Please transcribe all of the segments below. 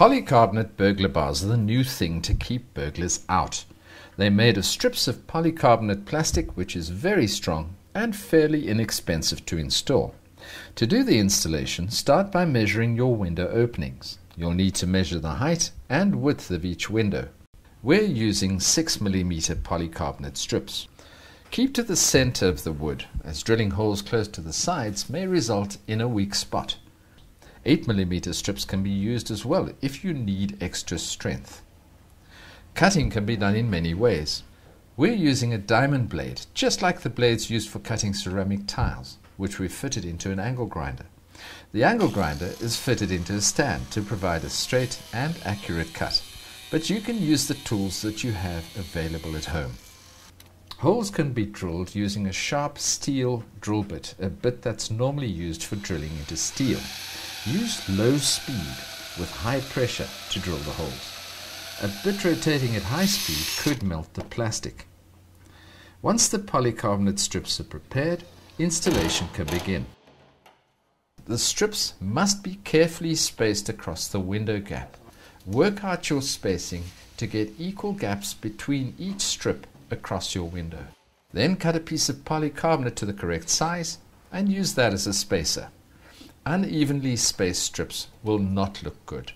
Polycarbonate burglar bars are the new thing to keep burglars out. They're made of strips of polycarbonate plastic which is very strong and fairly inexpensive to install. To do the installation, start by measuring your window openings. You'll need to measure the height and width of each window. We're using 6mm polycarbonate strips. Keep to the center of the wood, as drilling holes close to the sides may result in a weak spot. 8mm strips can be used as well if you need extra strength. Cutting can be done in many ways. We're using a diamond blade, just like the blades used for cutting ceramic tiles, which we've fitted into an angle grinder. The angle grinder is fitted into a stand to provide a straight and accurate cut, but you can use the tools that you have available at home. Holes can be drilled using a sharp steel drill bit, a bit that's normally used for drilling into steel. Use low speed with high pressure to drill the holes. A bit rotating at high speed could melt the plastic. Once the polycarbonate strips are prepared, installation can begin. The strips must be carefully spaced across the window gap. Work out your spacing to get equal gaps between each strip across your window. Then cut a piece of polycarbonate to the correct size and use that as a spacer. Unevenly spaced strips will not look good.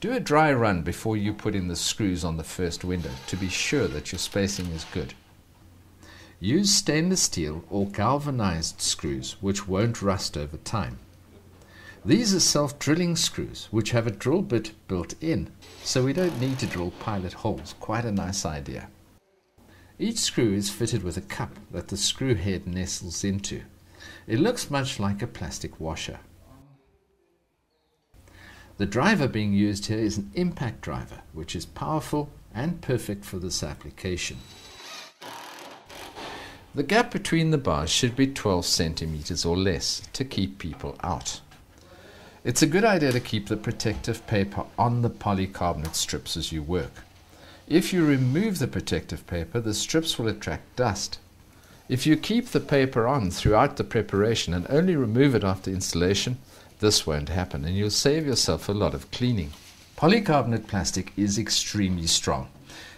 Do a dry run before you put in the screws on the first window to be sure that your spacing is good. Use stainless steel or galvanized screws which won't rust over time. These are self-drilling screws which have a drill bit built in, so we don't need to drill pilot holes. Quite a nice idea. Each screw is fitted with a cup that the screw head nestles into. It looks much like a plastic washer. The driver being used here is an impact driver, which is powerful and perfect for this application. The gap between the bars should be 12 centimeters or less to keep people out. It's a good idea to keep the protective paper on the polycarbonate strips as you work. If you remove the protective paper, the strips will attract dust if you keep the paper on throughout the preparation and only remove it after installation, this won't happen and you'll save yourself a lot of cleaning. Polycarbonate plastic is extremely strong.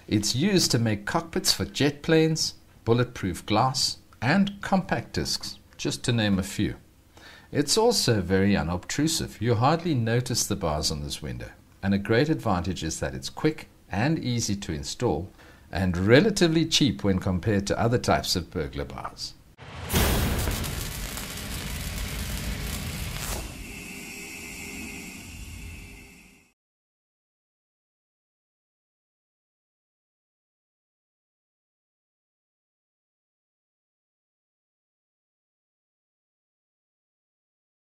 It's used to make cockpits for jet planes, bulletproof glass, and compact discs, just to name a few. It's also very unobtrusive. You hardly notice the bars on this window, and a great advantage is that it's quick and easy to install and relatively cheap when compared to other types of burglar bars.